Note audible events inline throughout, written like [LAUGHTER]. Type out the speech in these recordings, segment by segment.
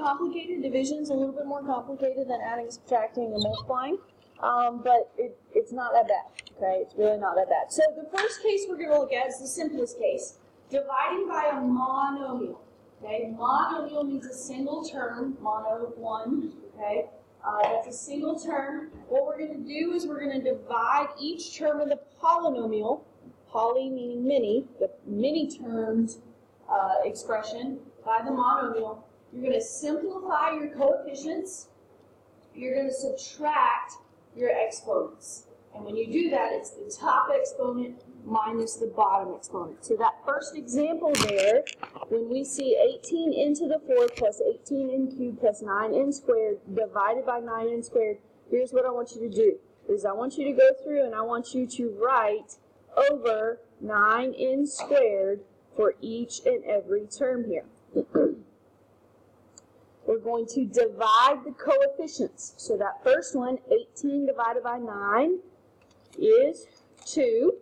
complicated. Division's a little bit more complicated than adding, subtracting, and multiplying. Um, but it, it's not that bad. Okay, it's really not that bad. So the first case we're going to look at is the simplest case, dividing by a monomial. Okay, monomial means a single term, mono one. Okay, uh, that's a single term. What we're going to do is we're going to divide each term of the polynomial, poly meaning many, the many termed uh, expression by the monomial. You're going to simplify your coefficients. You're going to subtract your exponents. And when you do that, it's the top exponent minus the bottom exponent. So that first example there, when we see 18 into the 4 plus 18n cubed plus 9n squared divided by 9n squared, here's what I want you to do. Is I want you to go through and I want you to write over 9n squared for each and every term here. We're going to divide the coefficients. So that first one, 18 divided by 9, is 2.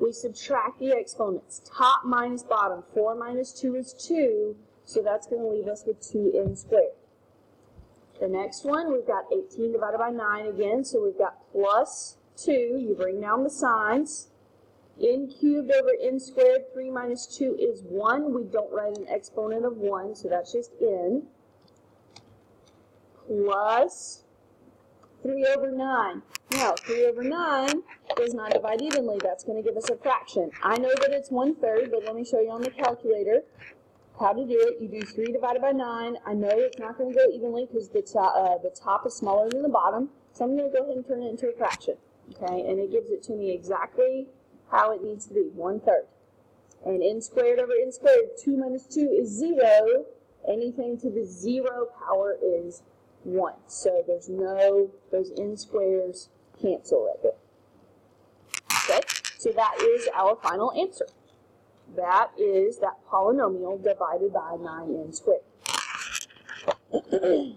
We subtract the exponents. Top minus bottom. 4 minus 2 is 2, so that's going to leave us with 2n squared. The next one, we've got 18 divided by 9 again, so we've got plus 2. You bring down the signs n cubed over n squared, 3 minus 2 is 1. We don't write an exponent of 1, so that's just n. Plus 3 over 9. Now, 3 over 9 does not divide evenly. That's going to give us a fraction. I know that it's 1 third, but let me show you on the calculator how to do it. You do 3 divided by 9. I know it's not going to go evenly because the, uh, the top is smaller than the bottom, so I'm going to go ahead and turn it into a fraction. Okay, and it gives it to me exactly how it needs to be, one third. And n squared over n squared, 2 minus 2 is 0. Anything to the 0 power is 1. So there's no, those n squares cancel right there. Okay, so that is our final answer. That is that polynomial divided by 9n squared. [CLEARS THROAT]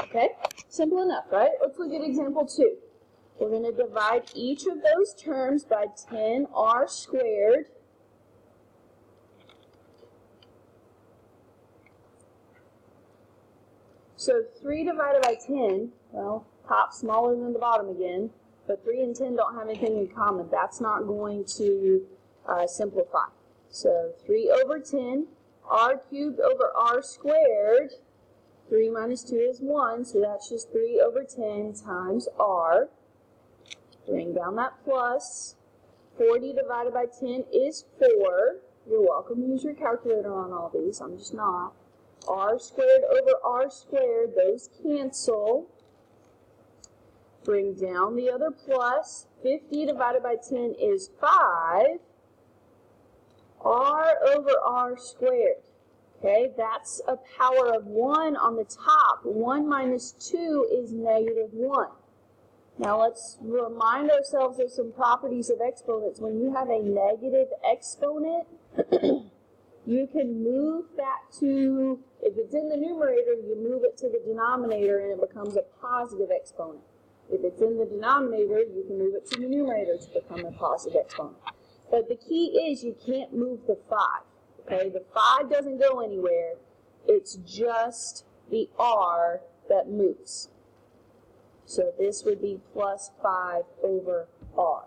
okay, simple enough, right? Let's look at example 2. We're going to divide each of those terms by 10r squared. So 3 divided by 10, well, top smaller than the bottom again, but 3 and 10 don't have anything in common. That's not going to uh, simplify. So 3 over 10, r cubed over r squared. 3 minus 2 is 1, so that's just 3 over 10 times r. Bring down that plus. 40 divided by 10 is 4. You're welcome to use your calculator on all these. I'm just not. r squared over r squared, those cancel. Bring down the other plus. 50 divided by 10 is 5. r over r squared. Okay, that's a power of 1 on the top. 1 minus 2 is negative 1. Now let's remind ourselves of some properties of exponents. When you have a negative exponent, [CLEARS THROAT] you can move that to, if it's in the numerator, you move it to the denominator and it becomes a positive exponent. If it's in the denominator, you can move it to the numerator to become a positive exponent. But the key is you can't move the 5. Okay, the 5 doesn't go anywhere. It's just the r that moves. So this would be plus 5 over r.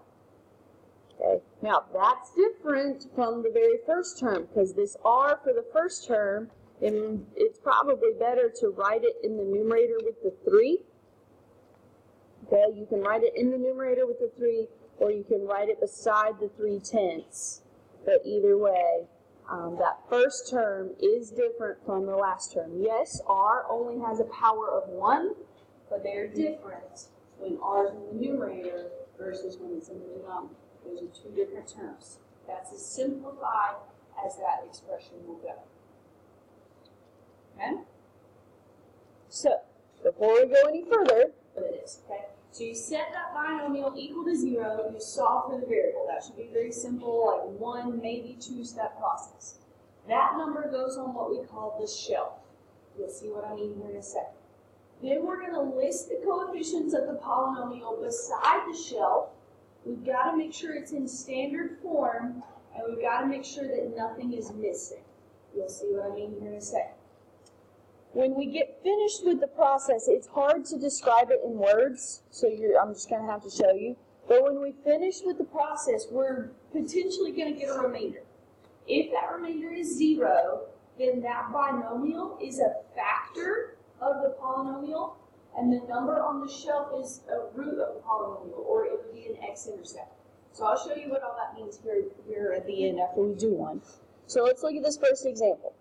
Okay, now that's different from the very first term because this r for the first term, and it's probably better to write it in the numerator with the 3. Okay, you can write it in the numerator with the 3 or you can write it beside the 3 tenths. But either way, um, that first term is different from the last term. Yes, r only has a power of 1, but they are different when r is in the numerator versus when it's in the denominator. Those are two different terms. That's as simplified as that expression will go. Okay? So, before we go any further, it is, okay? So you set that binomial equal to zero, you solve for the variable. That should be very simple, like one, maybe two-step process. That number goes on what we call the shelf. You'll see what I mean here in a second. Then we're going to list the coefficients of the polynomial beside the shelf. We've got to make sure it's in standard form, and we've got to make sure that nothing is missing. You'll see what I mean here in a second. when we get finished with the process, it's hard to describe it in words, so I'm just going to have to show you. But when we finish with the process, we're potentially going to get a remainder. If that remainder is zero, then that binomial is a factor of the polynomial, and the number on the shelf is a root of the polynomial, or it would be an x-intercept. So I'll show you what all that means here, here at the end after we do one. So let's look at this first example.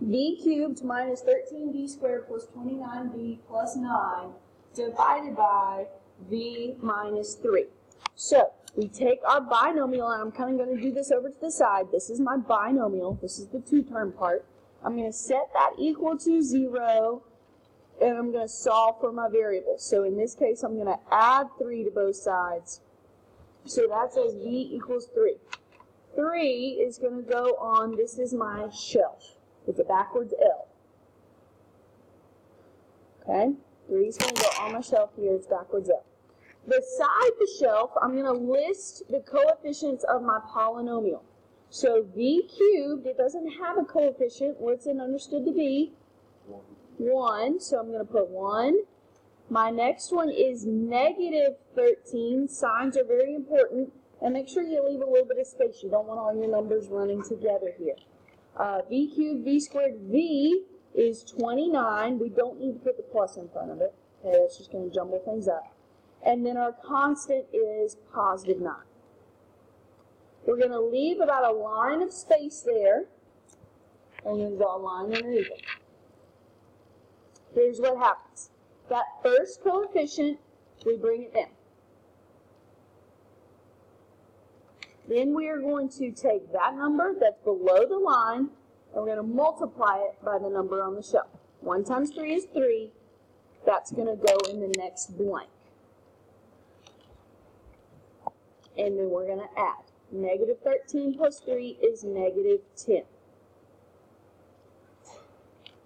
v cubed minus 13v squared plus 29v plus 9 divided by v minus 3. So we take our binomial, and I'm kind of going to do this over to the side. This is my binomial. This is the two-term part. I'm going to set that equal to 0, and I'm going to solve for my variable. So in this case, I'm going to add 3 to both sides. So that says v equals 3. 3 is going to go on, this is my shelf. It's a backwards L. Okay? 3 is going to go on my shelf here. It's backwards L. Beside the shelf, I'm going to list the coefficients of my polynomial. So v cubed, it doesn't have a coefficient. What's it understood to be? 1. So I'm going to put 1. My next one is negative 13. Signs are very important. And make sure you leave a little bit of space. You don't want all your numbers running together here. Uh, v cubed, v squared, v is 29. We don't need to put the plus in front of it. Okay, that's just going to jumble things up. And then our constant is positive 9. We're going to leave about a line of space there. And then draw a line underneath it. Here's what happens. That first coefficient, we bring it down. Then we are going to take that number that's below the line, and we're going to multiply it by the number on the shelf. 1 times 3 is 3. That's going to go in the next blank. And then we're going to add. Negative 13 plus 3 is negative 10.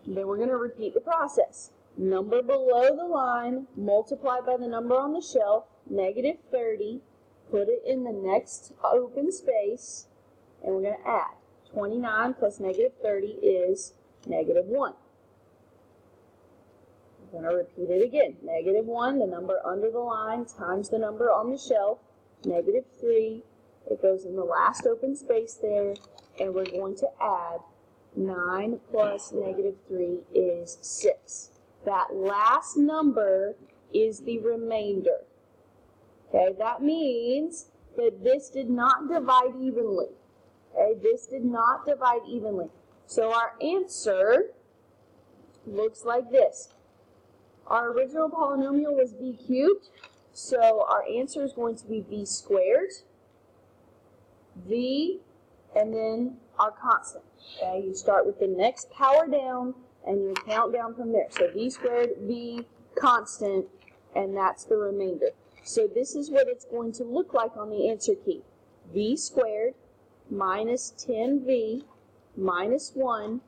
Then we're going to repeat the process. Number below the line multiplied by the number on the shelf, negative 30. Put it in the next open space, and we're going to add. 29 plus negative 30 is negative 1. I'm going to repeat it again. Negative 1, the number under the line, times the number on the shelf, negative 3. It goes in the last open space there, and we're going to add 9 plus negative 3 is 6. That last number is the remainder. Okay, that means that this did not divide evenly. Okay, this did not divide evenly. So our answer looks like this. Our original polynomial was v cubed, so our answer is going to be v squared, v, and then our constant. Okay, you start with the next power down, and you count down from there. So v squared, v, constant, and that's the remainder. So this is what it's going to look like on the answer key. v squared minus 10v minus 1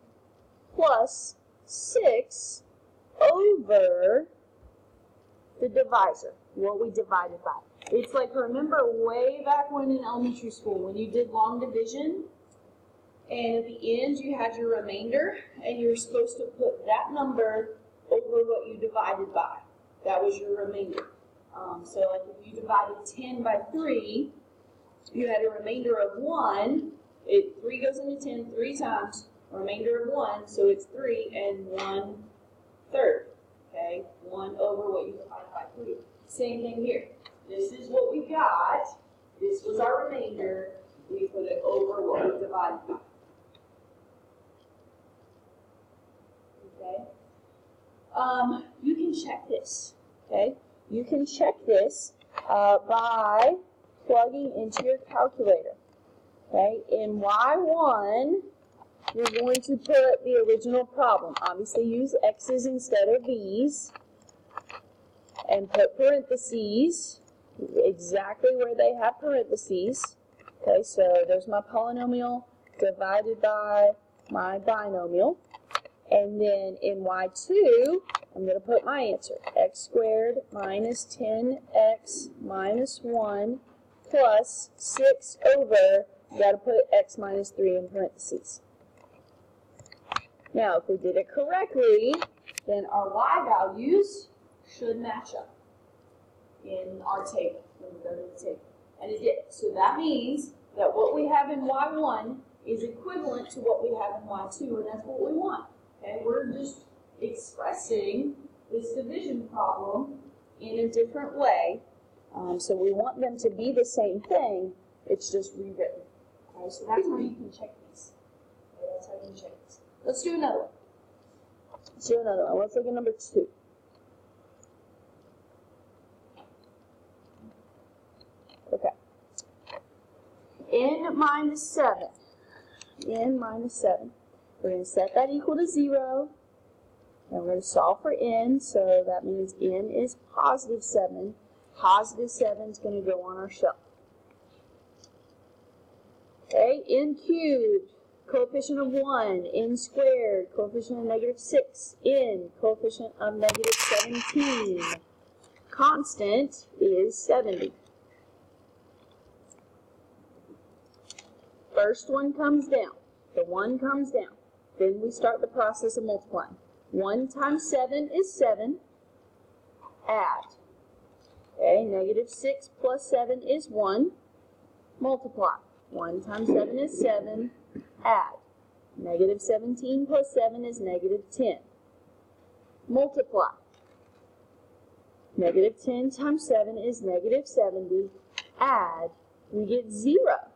plus 6 over the divisor, what we divided by. It's like, remember way back when in elementary school, when you did long division, and at the end you had your remainder, and you were supposed to put that number over what you divided by. That was your remainder. Um, so like if you divided 10 by 3, you had a remainder of 1. It 3 goes into 10 three times, remainder of 1, so it's 3 and 1 third. Okay, 1 over what you divided by 3. Same thing here. This is what we got. This was our remainder. We put it over what we divided by. Okay. Um, you can check this. Okay. You can check this uh, by plugging into your calculator. Okay. In Y1, you're going to put the original problem. Obviously, use x's instead of v's. And put parentheses exactly where they have parentheses. Okay, so there's my polynomial divided by my binomial. And then in y2, I'm going to put my answer. x squared minus 10x minus 1 plus 6 over, you got to put x minus 3 in parentheses. Now, if we did it correctly, then our y values should match up in our table, when we go to the table. And it did. So that means that what we have in y1 is equivalent to what we have in y2, and that's what we want. Okay, we're just expressing this division problem in a different way. Um, so we want them to be the same thing, it's just rewritten. So that's how you can check these. Okay, that's how you can check these. Let's do another one. Let's do another one. Let's look at number two. Okay. n minus 7. n minus 7. We're going to set that equal to 0. And we're going to solve for n, so that means n is positive 7. Positive 7 is going to go on our shelf. Okay, n cubed, coefficient of 1, n squared, coefficient of negative 6, n, coefficient of negative 17. Constant is 70. First one comes down. The 1 comes down. Then we start the process of multiplying. 1 times 7 is 7. Add. Okay, negative 6 plus 7 is 1. Multiply. 1 times 7 is 7. Add. Negative 17 plus 7 is negative 10. Multiply. Negative 10 times 7 is negative 70. Add. We get 0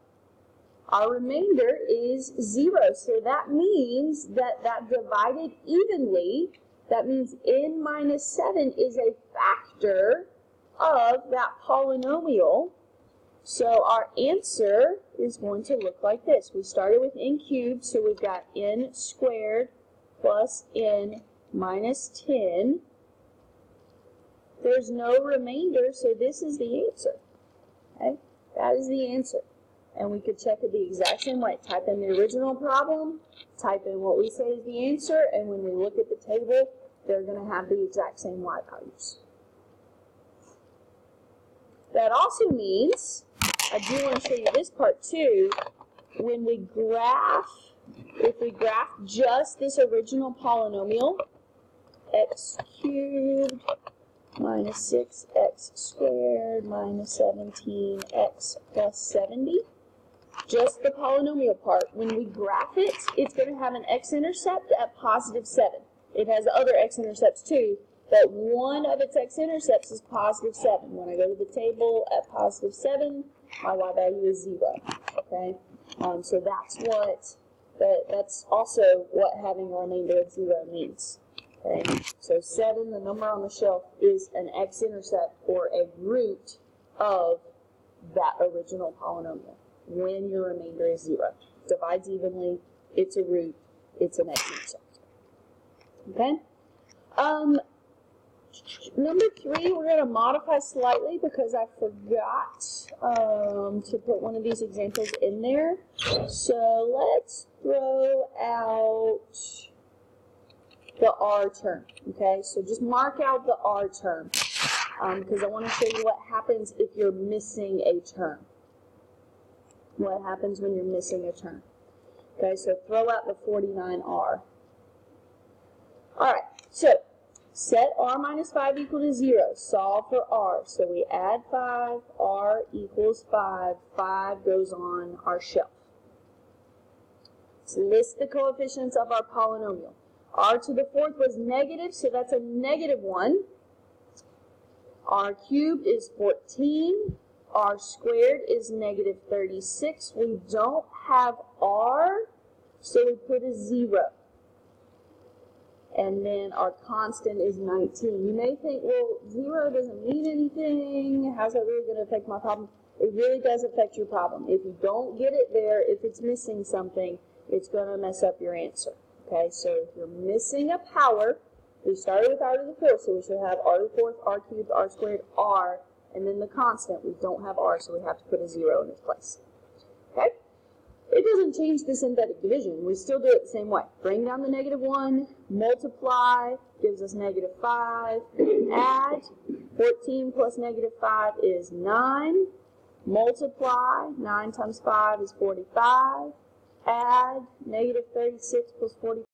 our remainder is 0. So that means that that divided evenly, that means n minus 7 is a factor of that polynomial. So our answer is going to look like this. We started with n cubed, so we've got n squared plus n minus 10. There's no remainder, so this is the answer. Okay, that is the answer and we could check it the exact same way. Type in the original problem, type in what we say is the answer, and when we look at the table, they're going to have the exact same y values. That also means, I do want to show you this part too, when we graph, if we graph just this original polynomial, x cubed minus 6x squared minus 17x plus 70, just the polynomial part. When we graph it, it's going to have an x-intercept at positive 7. It has other x-intercepts too, but one of its x-intercepts is positive 7. When I go to the table at positive 7, my y value is 0. Okay, um, so that's what, that, that's also what having a remainder of 0 means. Okay, so 7, the number on the shelf, is an x-intercept or a root of that original polynomial when your remainder is zero. Divides evenly, it's a root, it's an x-intercept. Okay? Um, number three, we're going to modify slightly because I forgot um, to put one of these examples in there. So let's throw out the R term. Okay, so just mark out the R term because um, I want to show you what happens if you're missing a term what happens when you're missing a term. Okay, so throw out the 49r. Alright, so set r minus 5 equal to 0. Solve for r. So we add 5, r equals 5. 5 goes on our shelf. Let's list the coefficients of our polynomial. r to the fourth was negative, so that's a negative 1. r cubed is 14 r squared is negative 36. We don't have r, so we put a 0. And then our constant is 19. You may think, well, 0 doesn't mean anything. How's that really going to affect my problem? It really does affect your problem. If you don't get it there, if it's missing something, it's going to mess up your answer. Okay, so if you're missing a power, we started with r to the fourth, so we should have r to the fourth, r cubed, r squared, r and then the constant, we don't have r, so we have to put a 0 in its place. Okay? It doesn't change the synthetic division. We still do it the same way. Bring down the negative 1, multiply, gives us negative 5, add, 14 plus negative 5 is 9, multiply, 9 times 5 is 45, add, negative 36 plus 45